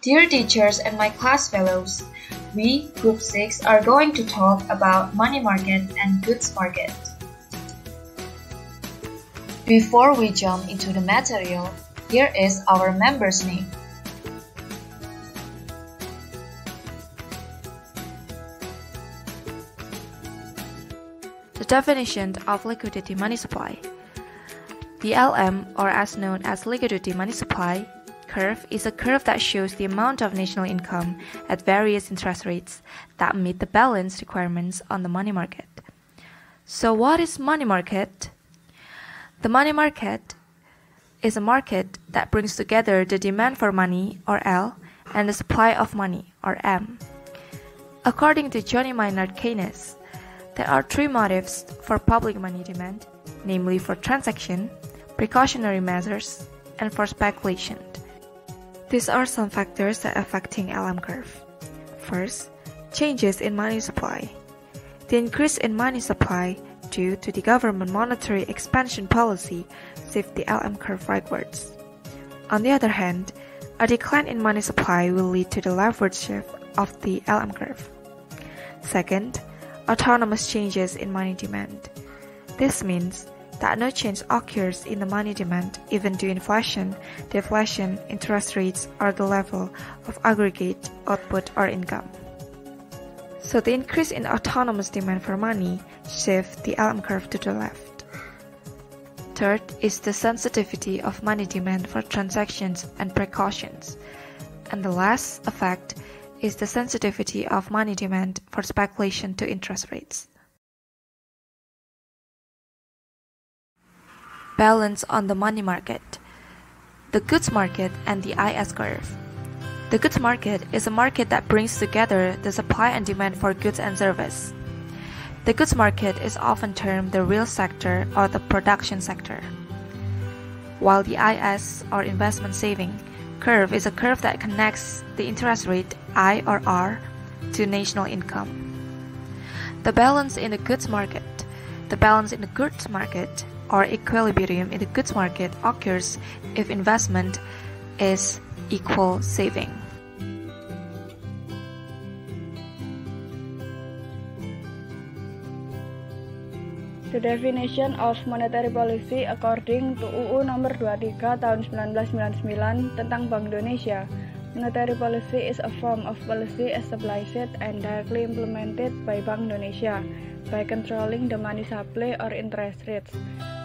Dear teachers and my class fellows, we, Group 6, are going to talk about money market and goods market. Before we jump into the material, here is our member's name. The definition of liquidity money supply. The LM, or as known as liquidity money supply, curve is a curve that shows the amount of national income at various interest rates that meet the balance requirements on the money market. So, what is money market? The money market is a market that brings together the demand for money, or L, and the supply of money, or M. According to Johnny Maynard Keynes, there are three motives for public money demand, namely for transaction, precautionary measures, and for speculation. These are some factors that affecting LM curve. First, changes in money supply. The increase in money supply due to the government monetary expansion policy shift the LM curve rightwards. On the other hand, a decline in money supply will lead to the leftward shift of the LM curve. Second, autonomous changes in money demand. This means that no change occurs in the money demand even due inflation, deflation, interest rates, or the level of aggregate output or income. So the increase in autonomous demand for money shift the LM curve to the left. Third is the sensitivity of money demand for transactions and precautions. And the last effect is the sensitivity of money demand for speculation to interest rates. Balance on the money market, the goods market, and the IS curve. The goods market is a market that brings together the supply and demand for goods and service. The goods market is often termed the real sector or the production sector. While the IS or investment saving curve is a curve that connects the interest rate I or R to national income. The balance in the goods market. The balance in the goods market or equilibrium in the goods market occurs if investment is equal saving. The definition of monetary policy according to UU nomor 23 tahun 1999 tentang Bank Indonesia. Monetary policy is a form of policy established and directly implemented by Bank Indonesia by controlling the money supply or interest rates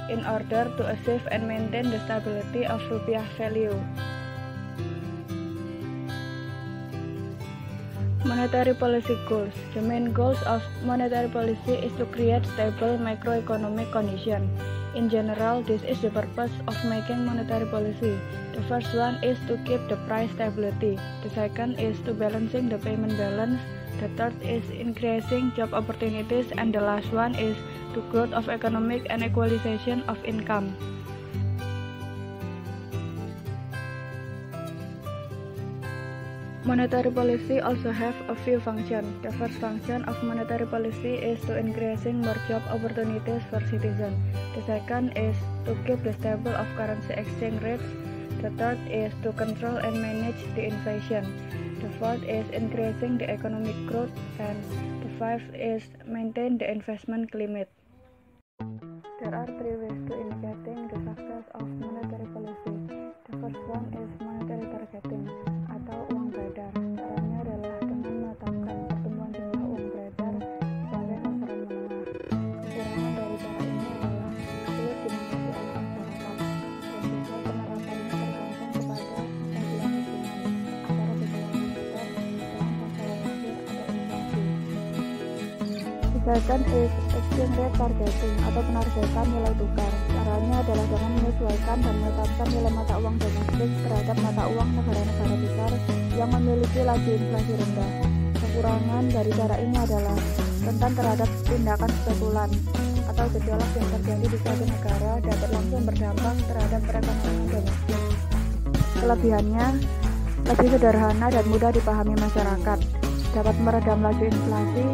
in order to achieve and maintain the stability of rupiah value. Monetary policy goals. The main goals of monetary policy is to create stable macroeconomic condition. In general, this is the purpose of making monetary policy. The first one is to keep the price stability. The second is to balancing the payment balance. The third is increasing job opportunities and the last one is to growth of economic and equalization of income. Monetary policy also have a few functions. The first function of monetary policy is to increasing more job opportunities for citizens. The second is to keep the stable of currency exchange rates. The third is to control and manage the inflation. The fourth is increasing the economic growth and the fifth is maintain the investment climate. There are three ways Second is exchange rate targeting atau penargetan nilai tukar. Caranya adalah dengan menyesuaikan dan menetapkan nilai mata uang domestik terhadap mata uang negara-negara besar yang memiliki laju inflasi rendah. Kekurangan dari cara ini adalah rentan terhadap tindakan spekulan atau gejolak yang terjadi di suatu negara dapat langsung berdampak terhadap perekonomian domestik. Kelebihannya lebih sederhana dan mudah dipahami masyarakat, dapat meredam laju inflasi,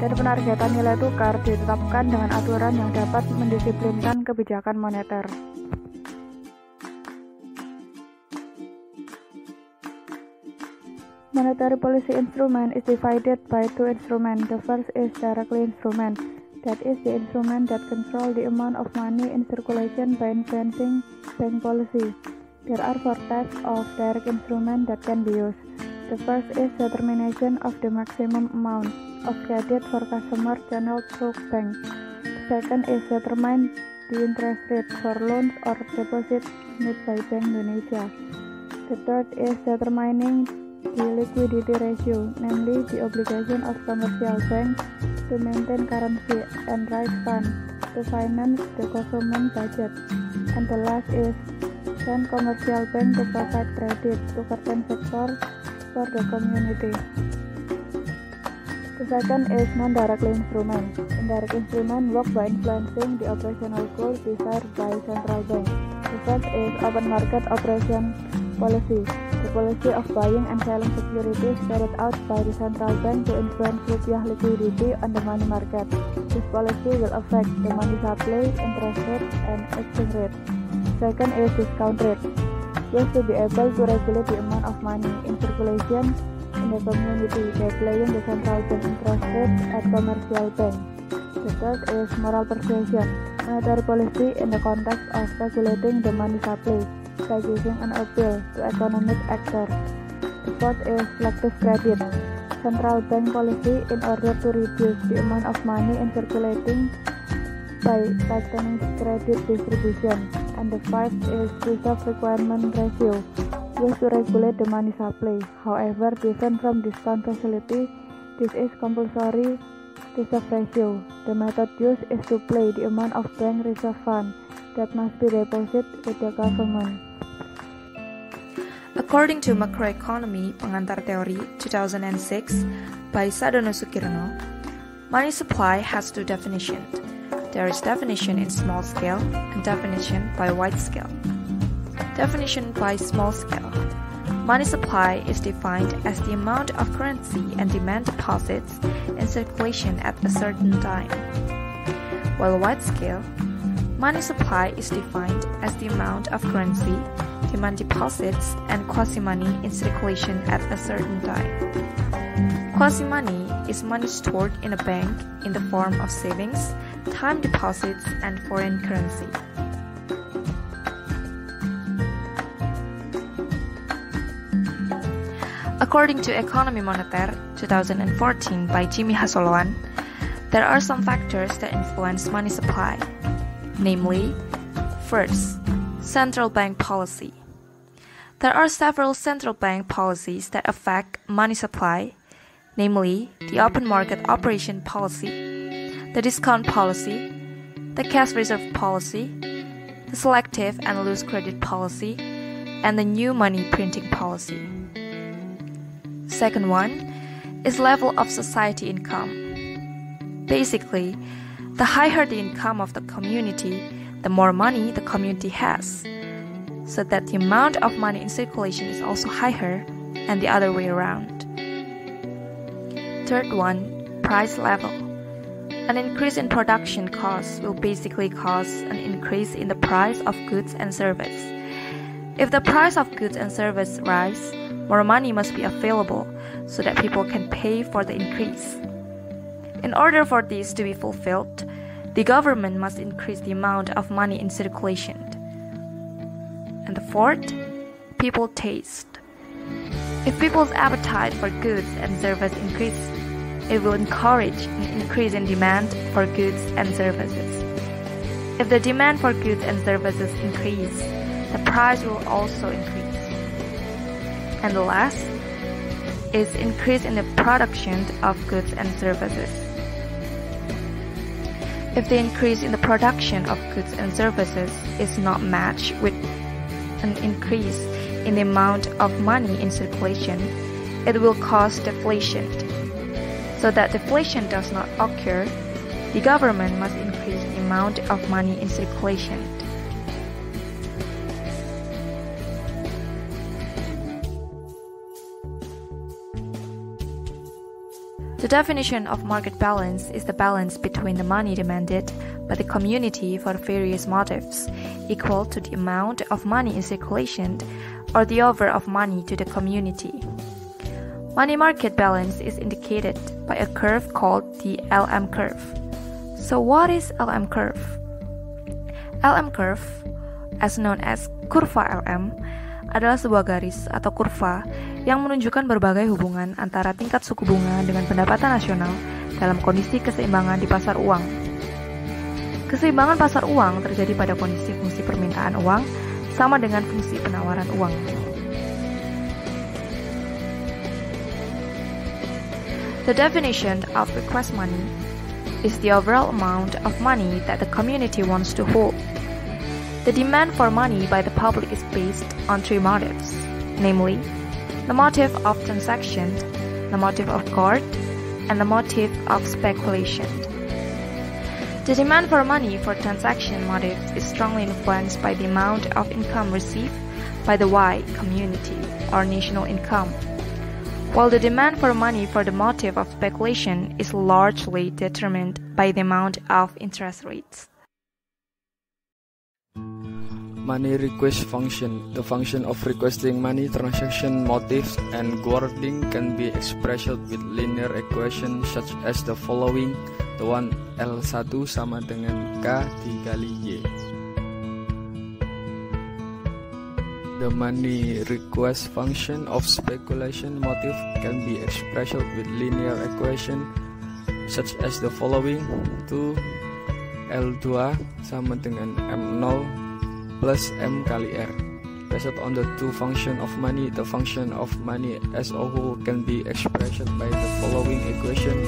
dan penargetan nilai tukar ditetapkan dengan aturan yang dapat mendisiplinkan kebijakan moneter. Monetary policy instrument is divided by two instruments. The first is directly instrument. That is the instrument that control the amount of money in circulation by influencing bank policy. There are four types of direct instrument that can be used. The first is determination of the maximum amount of credit for customer channeled through bank. Second is determine the interest rate for loans or deposits made by Bank Indonesia. The third is determining the liquidity ratio, namely the obligation of commercial banks to maintain currency and raise funds to finance the government budget. And the last is send commercial bank to provide credit to certain sector for the community. The second is non-directly instrument. Indirect instrument work by influencing the operational goals desired by central bank. The first is open market operation policy. The policy of buying and selling securities carried out by the central bank to influence rupiah liquidity on the money market. This policy will affect the money supply, interest rate, and exchange rate. Second is discount rate. Used to be able to regulate the amount of money in circulation the community by playing the central bank interest rate at commercial bank. The third is moral persuasion, monetary policy in the context of regulating the money supply by giving an appeal to economic actors. The fourth is selective credit, central bank policy in order to reduce the amount of money in circulating by tightening credit distribution. And the fifth is reserve requirement ratio, used to regulate the money supply. However, different from discount facility, this is compulsory reserve ratio. The method used is to play the amount of bank reserve fund that must be deposited with the government. According to Macroeconomy Pengantar Teori 2006 by Sadono Sukirno, money supply has two definitions. There is definition in small scale and definition by wide scale. Definition by small scale. Money supply is defined as the amount of currency and demand deposits in circulation at a certain time. While wide scale, money supply is defined as the amount of currency demand deposits, and quasi-money in circulation at a certain time. Quasi-money is money stored in a bank in the form of savings, time deposits, and foreign currency. According to Economy Moneter 2014 by Jimmy Hasoloan, there are some factors that influence money supply. Namely, first, central bank policy. There are several central bank policies that affect money supply, namely the open market operation policy, the discount policy, the cash reserve policy, the selective and loose credit policy, and the new money printing policy. Second one is level of society income. Basically, the higher the income of the community, the more money the community has so that the amount of money in circulation is also higher and the other way around. Third one, price level. An increase in production costs will basically cause an increase in the price of goods and service. If the price of goods and service rise, more money must be available so that people can pay for the increase. In order for this to be fulfilled, the government must increase the amount of money in circulation. And the fourth, people taste. If people's appetite for goods and service increase, it will encourage an increase in demand for goods and services. If the demand for goods and services increase, the price will also increase. And the last is increase in the production of goods and services. If the increase in the production of goods and services is not matched with an increase in the amount of money in circulation, it will cause deflation. So that deflation does not occur, the government must increase the amount of money in circulation. The definition of market balance is the balance between the money demanded by the community for various motives, equal to the amount of money in circulation or the offer of money to the community. Money market balance is indicated by a curve called the LM curve. So what is LM curve? LM curve, as known as kurva LM, adalah sebuah garis atau kurva yang menunjukkan berbagai hubungan antara tingkat suku bunga dengan pendapatan nasional dalam kondisi keseimbangan di pasar uang. Keseimbangan pasar uang terjadi pada kondisi fungsi permintaan uang sama dengan fungsi penawaran uang. The definition of request money is the overall amount of money that the community wants to hold. The demand for money by the public is based on three motives, namely, the motive of transaction, the motive of guard, and the motive of speculation. The demand for money for transaction motives is strongly influenced by the amount of income received by the Y community or national income while the demand for money for the motive of speculation is largely determined by the amount of interest rates. Money request function. The function of requesting money, transaction motives, and guarding can be expressed with linear equation such as the following. The one L1 sama dengan K dikali Y. The money request function of speculation motive can be expressed with linear equation such as the following 2 L2 sama dengan M0 plus M kali R. Based on the two function of money, the function of money as a whole can be expressed by the following equation.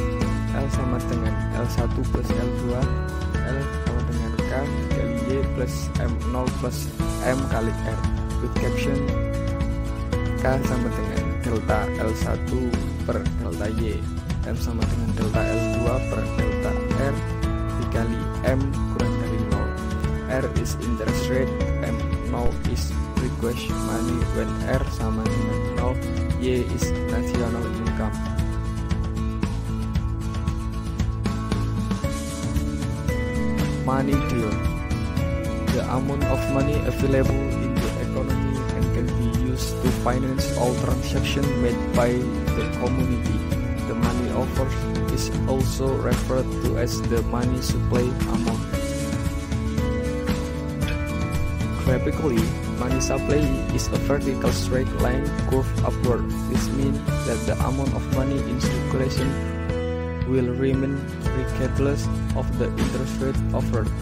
L sama dengan L1 plus L2 L sama dengan K kali Y plus M0 plus M kali R. With caption K sama dengan delta L1 per delta Y. M sama dengan delta L2 per delta R dikali M kurang dari 0 R is interest rate M 0 is request money when R sama dengan 0 Y is national income money deal the amount of money available in the economy and can be used to finance all transactions made by the community. The money offered is also referred to as the money supply amount. Graphically, money supply is a vertical straight line curve upward. This means that the amount of money in circulation will remain regardless of the interest rate offered.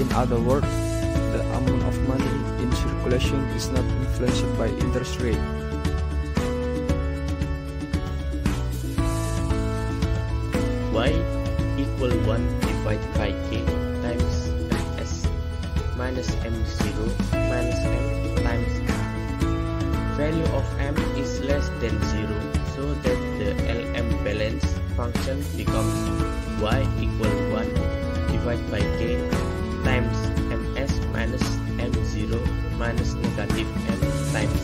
In other words, the amount of money in circulation is not influenced by interest rate. y equal 1 divided by k minus m0 minus m times r. Value of m is less than 0 so that the lm balance function becomes y equal 1 divided by k times ms minus m0 minus negative m times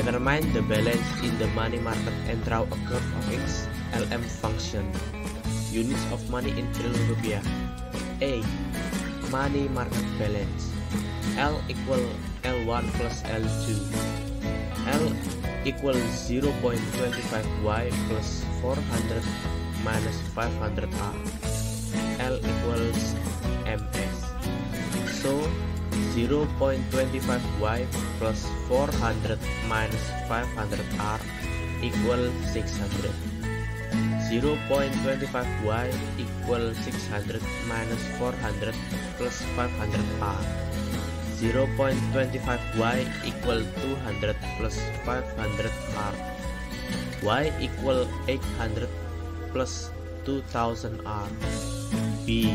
Determine the balance in the money market and draw a curve of its LM function. Units of money in trillion rupiah. A. Money market balance. L equal L1 plus L2. L equal 0.25y plus 400 minus 500 R. L equals ms. So 0.25y plus 400 minus 500r equals 600. 0.25y equals 600 minus 400 plus 500r. 0.25y equals 200 plus 500r. y equals 800 plus 2000r. B.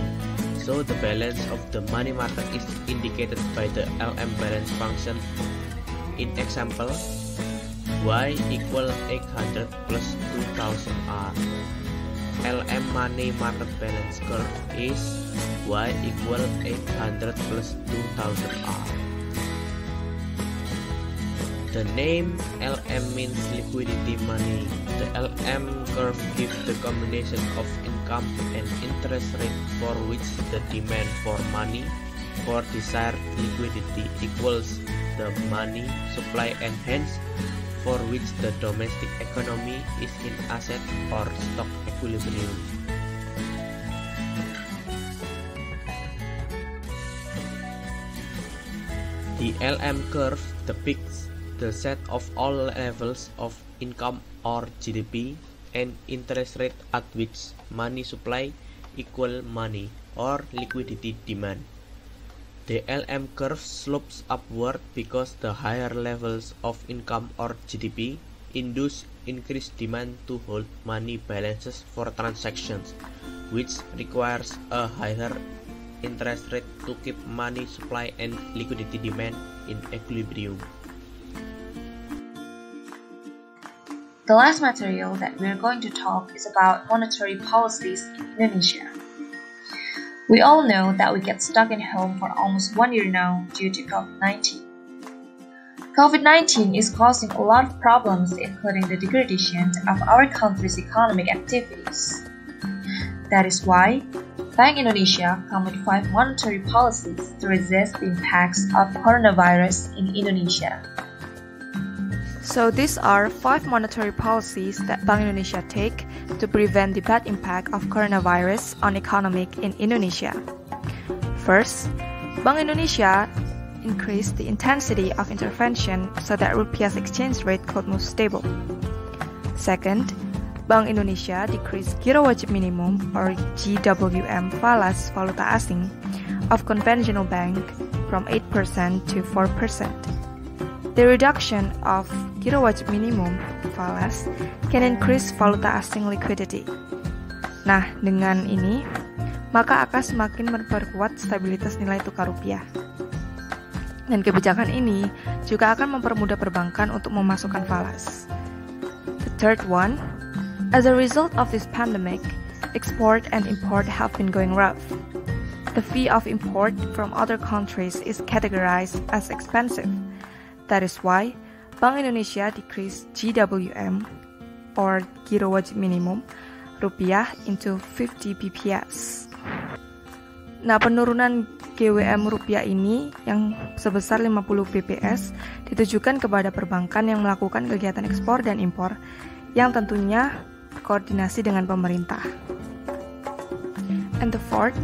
So the balance of the money market is indicated by the LM balance function In example, y equal 800 plus 2000 r. LM money market balance curve is y equal 800 plus 2000 r. The name LM means liquidity money. The LM curve gives the combination of income and interest rate for which the demand for money for desired liquidity equals the money supply and hence for which the domestic economy is in asset or stock equilibrium. The LM curve depicts the set of all levels of income or GDP and interest rate at which money supply equal money or liquidity demand. The LM curve slopes upward because the higher levels of income or GDP induce increased demand to hold money balances for transactions, which requires a higher interest rate to keep money supply and liquidity demand in equilibrium. The last material that we're going to talk is about monetary policies in Indonesia. We all know that we get stuck in home for almost one year now due to COVID-19. COVID-19 is causing a lot of problems including the degradation of our country's economic activities. That is why Bank Indonesia come with five monetary policies to resist the impacts of coronavirus in Indonesia. So these are five monetary policies that Bank Indonesia take to prevent the bad impact of coronavirus on economic in Indonesia. First, Bank Indonesia increased the intensity of intervention so that rupiah's exchange rate could move stable. Second, Bank Indonesia decreased giro wajib minimum or GWM valas valuta asing of conventional bank from 8% to 4%. The reduction of wajib minimum valas can increase valuta asing liquidity. Nah, dengan ini, maka akan semakin memperkuat stabilitas nilai tukar rupiah. Dan kebijakan ini juga akan mempermudah perbankan untuk memasukkan valas. The third one, as a result of this pandemic, export and import have been going rough. The fee of import from other countries is categorized as expensive That is why Bank Indonesia decreased GWM or Giro Wajib Minimum rupiah into 50 BPS. Nah, penurunan GWM rupiah ini yang sebesar 50 BPS ditujukan kepada perbankan yang melakukan kegiatan ekspor dan impor yang tentunya koordinasi dengan pemerintah. And the fourth,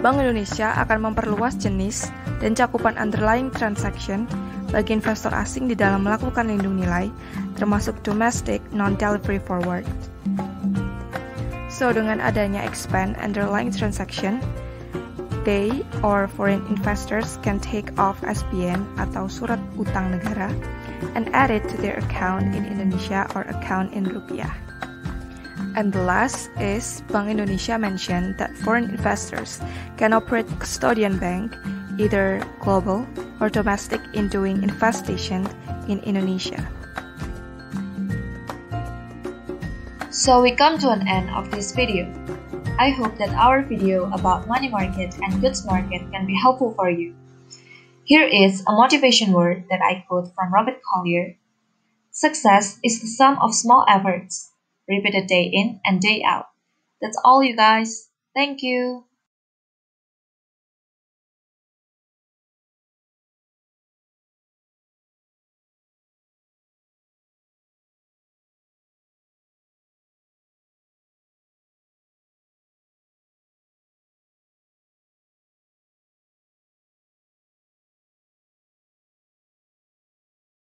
Bank Indonesia akan memperluas jenis dan cakupan underlying transaction bagi investor asing di dalam melakukan lindung nilai, termasuk domestic non-delivery forward. So, dengan adanya expand underlying transaction, they or foreign investors can take off SPN atau surat utang negara and add it to their account in Indonesia or account in rupiah. And the last is Bank Indonesia mentioned that foreign investors can operate custodian bank either global or domestic in doing infestation in Indonesia. So we come to an end of this video. I hope that our video about money market and goods market can be helpful for you. Here is a motivation word that I quote from Robert Collier. Success is the sum of small efforts, repeated day in and day out. That's all you guys. Thank you.